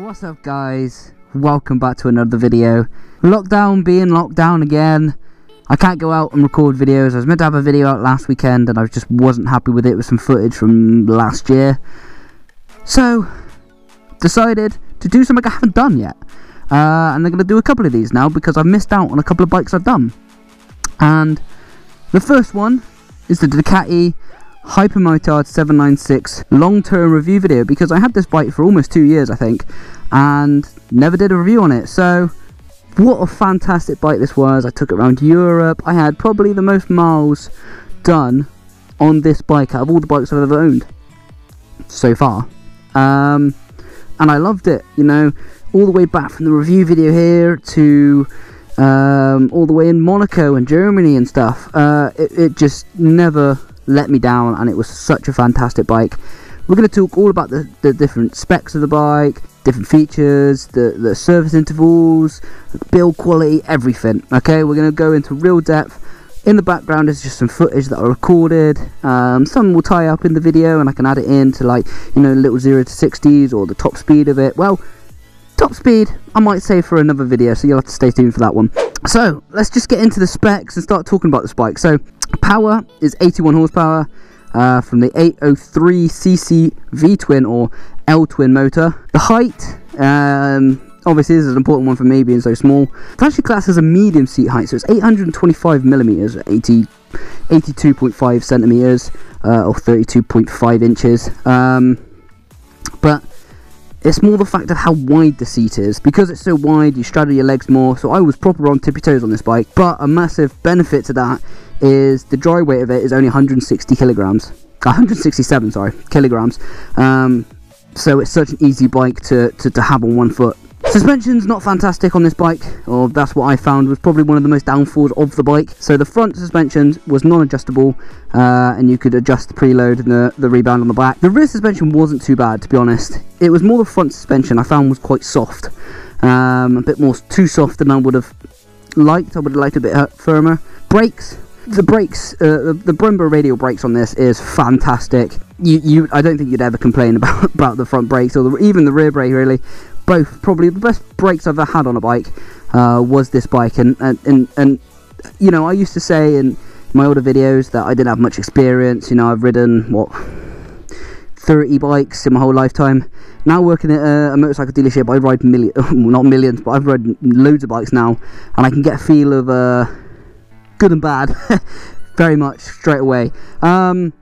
What's up guys? Welcome back to another video. Lockdown being lockdown again. I can't go out and record videos. I was meant to have a video out last weekend and I just wasn't happy with it with some footage from last year. So, decided to do something I haven't done yet. Uh, and I'm going to do a couple of these now because I've missed out on a couple of bikes I've done. And the first one is the Ducati Hypermotard 796 long-term review video because I had this bike for almost two years I think and never did a review on it. So what a fantastic bike this was. I took it around Europe. I had probably the most miles done on this bike out of all the bikes I've ever owned so far. Um, and I loved it you know all the way back from the review video here to um, all the way in Monaco and Germany and stuff. Uh, it, it just never let me down and it was such a fantastic bike. We're going to talk all about the, the different specs of the bike, different features, the, the service intervals, build quality, everything. Okay, we're going to go into real depth. In the background is just some footage that I recorded. Um, some will tie up in the video and I can add it in to like, you know, little 0 to 60s or the top speed of it. Well, top speed I might save for another video so you'll have to stay tuned for that one. So, let's just get into the specs and start talking about this bike. So, Power is 81 horsepower uh, from the 803cc V-twin or L-twin motor. The height, um, obviously this is an important one for me being so small. It's actually classed as a medium seat height, so it's 825 millimeters, 80, 82.5 centimeters, uh, or 32.5 inches. Um, but it's more the fact of how wide the seat is. Because it's so wide, you straddle your legs more, so I was proper on tippy toes on this bike. But a massive benefit to that is the dry weight of it is only 160 kilograms. 167, sorry, kilograms. Um, so it's such an easy bike to, to, to have on one foot. Suspension's not fantastic on this bike, or that's what I found was probably one of the most downfalls of the bike. So the front suspension was non-adjustable, uh, and you could adjust the preload and the, the rebound on the back. The rear suspension wasn't too bad, to be honest. It was more the front suspension I found was quite soft. Um, a bit more too soft than I would have liked. I would have liked a bit firmer. Brakes, the brakes, uh, the, the Brembo radial brakes on this is fantastic. You, you, I don't think you'd ever complain about about the front brakes or the, even the rear brake really both probably the best brakes I've ever had on a bike uh, was this bike. And, and, and, and, you know I used to say in my older videos that I didn't have much experience. You know I've ridden what 30 bikes in my whole lifetime. Now working at a, a motorcycle dealership I ride millions not millions but I've ridden loads of bikes now. And I can get a feel of uh, good and bad very much straight away. Um,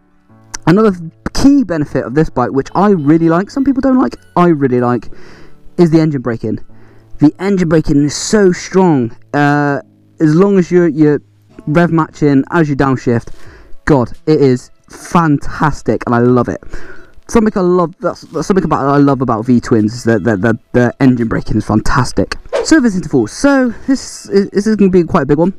another key benefit of this bike which I really like some people don't like I really like is the engine braking. The engine braking is so strong. Uh, as long as you're, you're rev matching as you downshift, God, it is fantastic and I love it. Something I love, that's, that's something about I love about V twins is that the, the, the engine braking is fantastic. Service intervals. So this this is going to be quite a big one.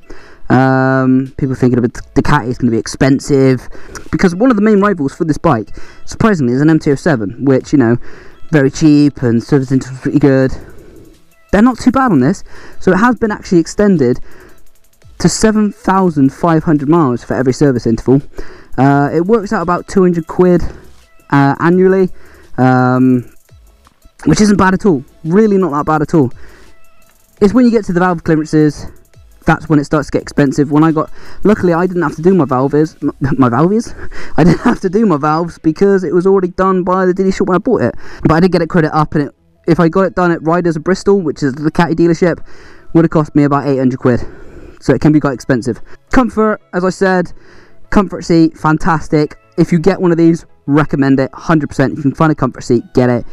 Um, people thinking of Ducati is going to be expensive because one of the main rivals for this bike, surprisingly, is an MT-07, which you know very cheap and service interval pretty good. They're not too bad on this, so it has been actually extended to 7,500 miles for every service interval. Uh, it works out about 200 quid uh, annually, um, which isn't bad at all. Really not that bad at all. It's when you get to the valve clearances, that's when it starts to get expensive. When I got, luckily I didn't have to do my valves, my valves. I didn't have to do my valves because it was already done by the dealership when I bought it. But I did get it credit up, and it, if I got it done at Riders of Bristol, which is the Caddy dealership, would have cost me about 800 quid. So it can be quite expensive. Comfort, as I said, comfort seat, fantastic. If you get one of these, recommend it 100%. If you can find a comfort seat, get it.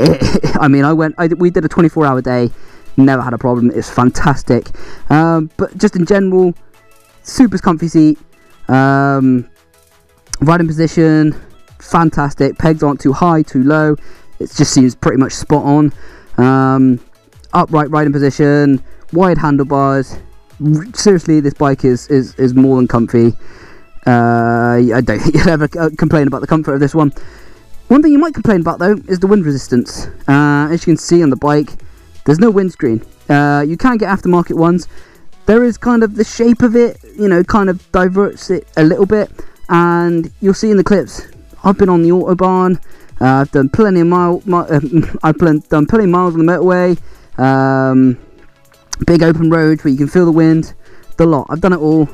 it I mean, I went, I, we did a 24 hour day never had a problem. It's fantastic. Um, but just in general, super comfy seat. Um, riding position, fantastic. Pegs aren't too high, too low. It just seems pretty much spot on. Um, upright riding position, wide handlebars. Seriously, this bike is is, is more than comfy. Uh, I don't think you'll ever uh, complain about the comfort of this one. One thing you might complain about though is the wind resistance. Uh, as you can see on the bike, there's no windscreen. Uh, you can get aftermarket ones. There is kind of the shape of it, you know, kind of diverts it a little bit. And you'll see in the clips, I've been on the Autobahn Uh, I've done plenty of mile, mi- uh, I've done plenty of miles on the motorway. Um, big open roads where you can feel the wind. The lot. I've done it all,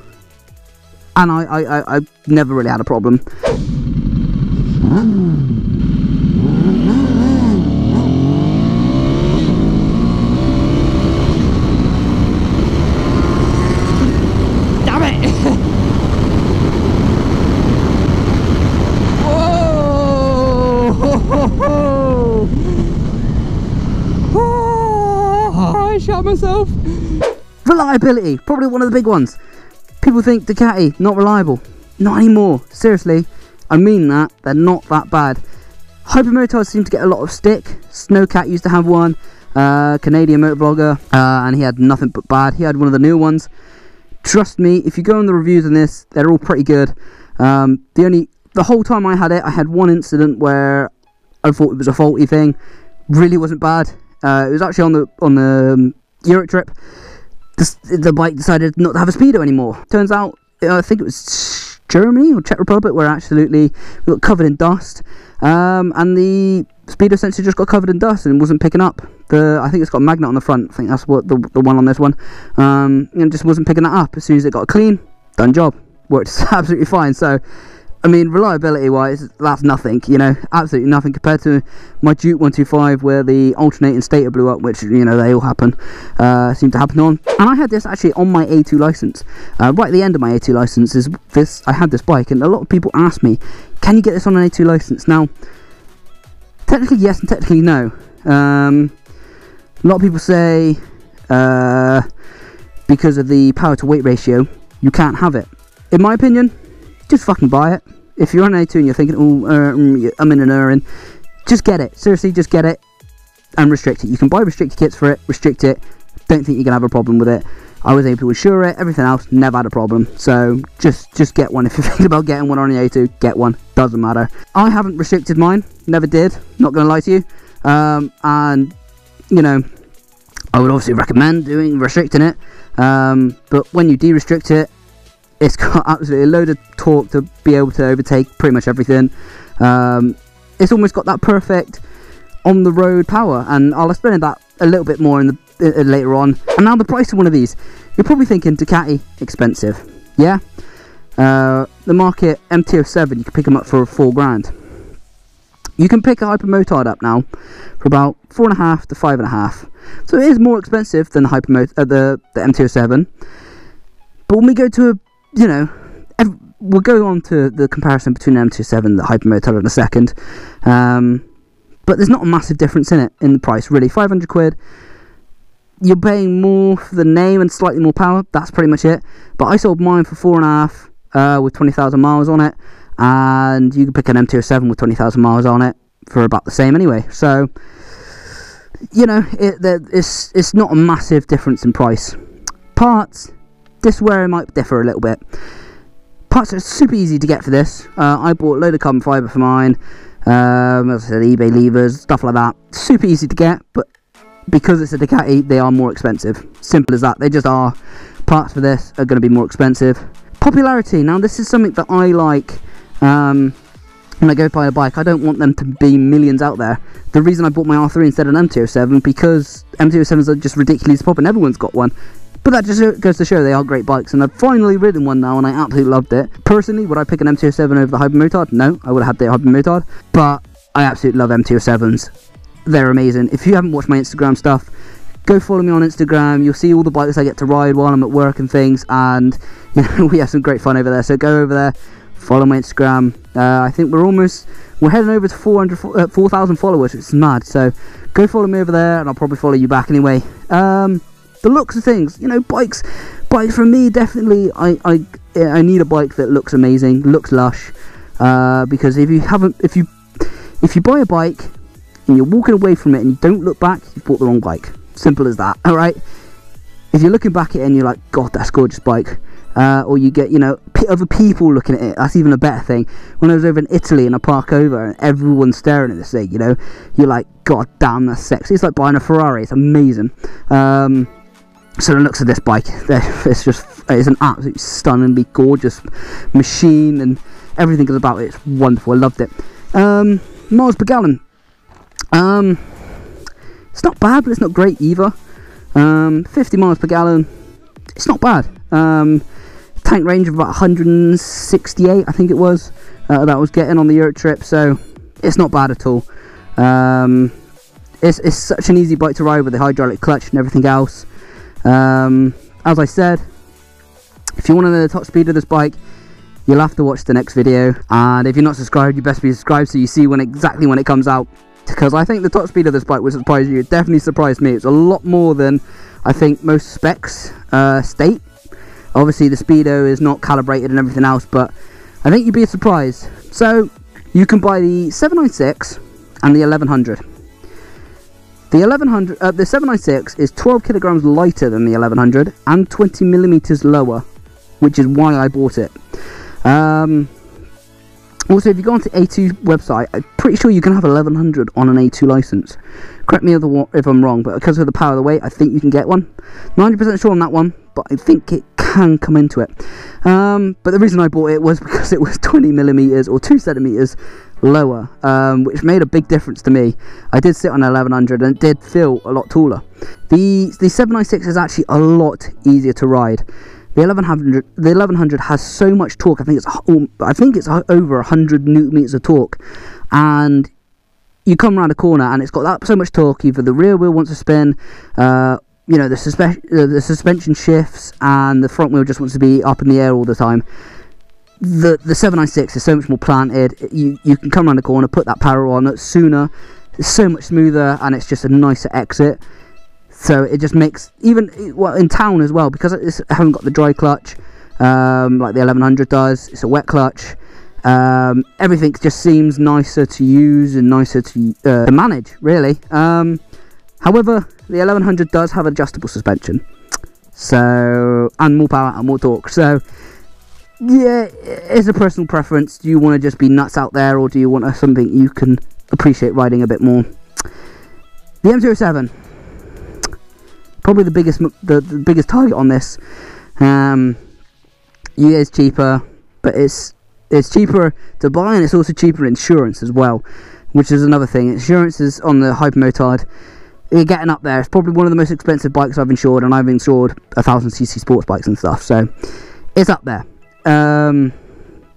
and I, I, I I've never really had a problem. Shot myself. Reliability, probably one of the big ones. People think Ducati not reliable. Not anymore. Seriously, I mean that. They're not that bad. Hypermotards seem to get a lot of stick. Snowcat used to have one. Uh, Canadian motovlogger, uh, and he had nothing but bad. He had one of the new ones. Trust me, if you go on the reviews on this, they're all pretty good. Um, the only the whole time I had it, I had one incident where I thought it was a faulty thing. Really wasn't bad. Uh, it was actually on the on the um, Europe trip the, the bike decided not to have a speedo anymore. Turns out, uh, I think it was Germany or Czech Republic, where absolutely we got covered in dust, um, and the speedo sensor just got covered in dust and wasn't picking up. The I think it's got a magnet on the front. I think that's what the the one on this one, um, and just wasn't picking that up. As soon as it got clean, done job, worked absolutely fine. So. I mean, reliability wise, that's nothing, you know, absolutely nothing compared to my Duke 125 where the alternating stator blew up, which, you know, they all happen, uh, seem to happen on. And I had this actually on my A2 license. Uh, right at the end of my A2 license is this, I had this bike, and a lot of people ask me, can you get this on an A2 license? Now, technically yes and technically no. Um, a lot of people say, uh, because of the power to weight ratio, you can't have it. In my opinion, just fucking buy it. If you're on A2 and you're thinking, oh, mm, I'm in an Urin, just get it. Seriously, just get it and restrict it. You can buy restricted kits for it, restrict it. Don't think you're gonna have a problem with it. I was able to insure it. Everything else, never had a problem. So just just get one. If you're thinking about getting one on the A2, get one. Doesn't matter. I haven't restricted mine. Never did. Not gonna lie to you. Um, and you know, I would obviously recommend doing restricting it. Um, but when you de-restrict it, it's got absolutely a load of torque to be able to overtake pretty much everything. Um, it's almost got that perfect on the road power, and I'll explain that a little bit more in the uh, later on. And now the price of one of these, you're probably thinking Ducati expensive, yeah. Uh, the market MT07, you can pick them up for four grand. You can pick a Hypermotard up now for about four and a half to five and a half. So it is more expensive than the Hypermot uh, the the MT07. But when we go to a, you know, we'll go on to the comparison between the MT07 and the Hypermotard in a second. Um, but there's not a massive difference in it in the price really. 500 quid. You're paying more for the name and slightly more power. That's pretty much it. But I sold mine for four and a half uh, with 20,000 miles on it, and you can pick an MT07 with 20,000 miles on it for about the same anyway. So, you know, it, it's it's not a massive difference in price. Parts, this is where it might differ a little bit. Parts are super easy to get for this. Uh, I bought a load of carbon fibre for mine. Um, as I said, eBay levers, stuff like that. Super easy to get, but because it's a Ducati, they are more expensive. Simple as that. They just are. Parts for this are going to be more expensive. Popularity. Now, this is something that I like. Um, when I go buy a bike, I don't want them to be millions out there. The reason I bought my R3 instead of an MT07 because MT07s are just ridiculously popular. Everyone's got one. But that just goes to show they are great bikes, and I've finally ridden one now, and I absolutely loved it. Personally, would I pick an MT07 over the Hypermotard? No, I would have had the Hypermotard, but I absolutely love MT07s. They're amazing. If you haven't watched my Instagram stuff, go follow me on Instagram. You'll see all the bikes I get to ride while I'm at work and things, and you know, we have some great fun over there. So go over there, follow my Instagram. Uh, I think we're almost we're heading over to 400 uh, 4,000 followers. It's mad. So go follow me over there, and I'll probably follow you back anyway. Um, the looks of things, you know, bikes, bikes for me definitely. I I I need a bike that looks amazing, looks lush. Uh, because if you haven't, if you if you buy a bike and you're walking away from it and you don't look back, you've bought the wrong bike. Simple as that. All right. If you're looking back at it and you're like, God, that's a gorgeous bike, uh, or you get, you know, other people looking at it, that's even a better thing. When I was over in Italy and I park over and everyone's staring at this thing, you know, you're like, God damn, that's sexy. It's like buying a Ferrari. It's amazing. Um, so the looks of this bike, it's just, it's an absolutely stunningly gorgeous machine and everything is about it. It's wonderful. I loved it. Um, miles per gallon. Um, it's not bad, but it's not great either. Um, 50 miles per gallon. It's not bad. Um, tank range of about 168, I think it was, uh, that I was getting on the Europe trip. So it's not bad at all. Um, it's, it's such an easy bike to ride with the hydraulic clutch and everything else. Um, as I said, if you want to know the top speed of this bike, you'll have to watch the next video. And if you're not subscribed, you best be subscribed so you see when exactly when it comes out. Because I think the top speed of this bike will surprise you. It definitely surprised me. It's a lot more than I think most specs uh, state. Obviously, the speedo is not calibrated and everything else, but I think you'd be surprised. So you can buy the 796 and the 1100. The 1100, uh, the 796 is 12 kilograms lighter than the 1100 and 20 millimeters lower, which is why I bought it. Um, also, if you go onto A2 website, I'm pretty sure you can have 1100 on an A2 license. Correct me if I'm wrong, but because of the power of the weight, I think you can get one. 90% sure on that one, but I think it can come into it. Um, but the reason I bought it was because it was 20 millimeters or 2 centimeters lower, um, which made a big difference to me. I did sit on 1100 and it did feel a lot taller. The, the 796 is actually a lot easier to ride. The 1100, the 1100 has so much torque. I think it's, I think it's over 100 newton meters of torque, and you come around a corner and it's got that so much torque. Either the rear wheel wants to spin, uh, you know, the, suspe uh, the suspension shifts, and the front wheel just wants to be up in the air all the time. The the 796 is so much more planted. You you can come around the corner, put that power on it sooner. It's so much smoother, and it's just a nicer exit. So it just makes even well in town as well because I haven't got the dry clutch um, like the 1100 does. It's a wet clutch. Um, everything just seems nicer to use and nicer to, uh, to manage, really. Um, however, the 1100 does have adjustable suspension, so and more power and more torque. So yeah, it's a personal preference. Do you want to just be nuts out there, or do you want something you can appreciate riding a bit more? The MT07 probably the biggest the, the biggest target on this. Um, yeah, it's cheaper, but it's it's cheaper to buy and it's also cheaper insurance as well, which is another thing. Insurance is on the Hypermotard. You're getting up there. It's probably one of the most expensive bikes I've insured, and I've insured a thousand cc sports bikes and stuff, so it's up there. Um,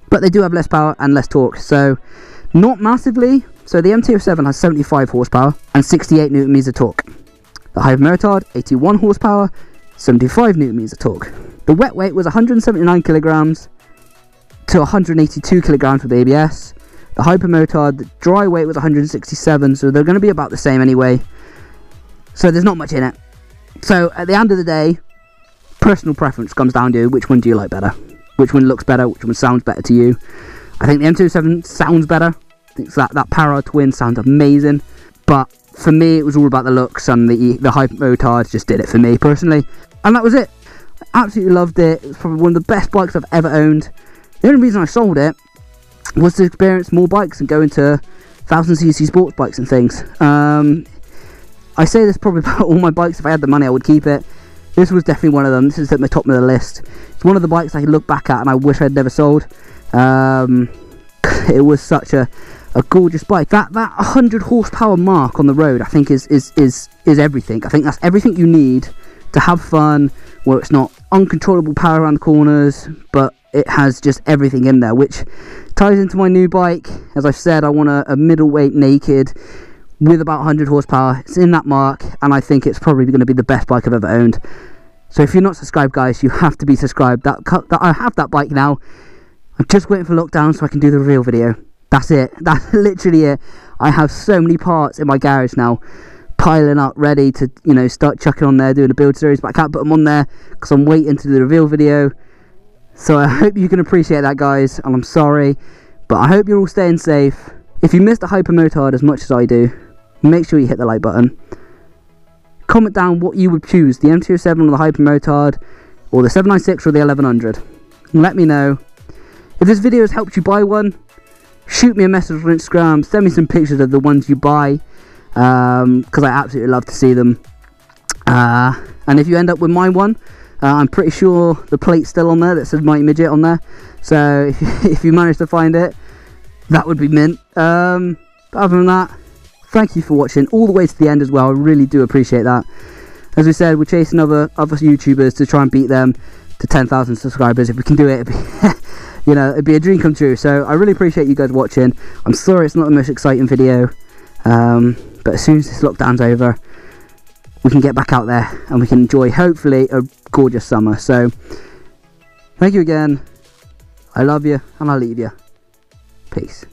but they do have less power and less torque, so not massively. So the MT-07 has 75 horsepower and 68 newton meters of torque. The Hypermotard, 81 horsepower, 75 newton meters of torque. The wet weight was 179 kilograms to 182 kilograms with ABS. The Hypermotard, the dry weight was 167, so they're going to be about the same anyway. So there's not much in it. So at the end of the day, personal preference comes down to which one do you like better? Which one looks better? Which one sounds better to you? I think the MT07 sounds better. I think that, that Para Twin sounds amazing. But for me, it was all about the looks, and the the Hypermotard just did it for me personally, and that was it. I absolutely loved it. It's probably one of the best bikes I've ever owned. The only reason I sold it was to experience more bikes and go into thousand cc sports bikes and things. Um, I say this probably about all my bikes. If I had the money, I would keep it. This was definitely one of them. This is at the top of the list. It's one of the bikes I can look back at and I wish I'd never sold. Um, it was such a a gorgeous bike. That that 100 horsepower mark on the road, I think, is is is is everything. I think that's everything you need to have fun, where it's not uncontrollable power around the corners, but it has just everything in there, which ties into my new bike. As I've said, I want a, a middleweight naked with about 100 horsepower. It's in that mark, and I think it's probably going to be the best bike I've ever owned. So if you're not subscribed, guys, you have to be subscribed. That, that I have that bike now. I'm just waiting for lockdown so I can do the real video. That's it. That's literally it. I have so many parts in my garage now piling up ready to you know start chucking on there doing a build series but I can't put them on there because I'm waiting to do the reveal video so I hope you can appreciate that guys and I'm sorry but I hope you're all staying safe if you missed the Hypermotard as much as I do make sure you hit the like button comment down what you would choose the MT-07 or the Hypermotard or the 796 or the 1100 let me know if this video has helped you buy one shoot me a message on Instagram, send me some pictures of the ones you buy, because um, I absolutely love to see them. Uh, and if you end up with my one, uh, I'm pretty sure the plate's still on there that says Mighty Midget on there. So if, if you manage to find it, that would be mint. Um, But other than that, thank you for watching all the way to the end as well. I really do appreciate that. As we said, we're chasing other other YouTubers to try and beat them to 10,000 subscribers. If we can do it, you know, it'd be a dream come true. So I really appreciate you guys watching. I'm sorry it's not the most exciting video, um, but as soon as this lockdown's over, we can get back out there and we can enjoy, hopefully, a gorgeous summer. So thank you again. I love you and I'll leave you. Peace.